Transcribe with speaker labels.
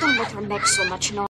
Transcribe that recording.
Speaker 1: Don't let her make so much noise.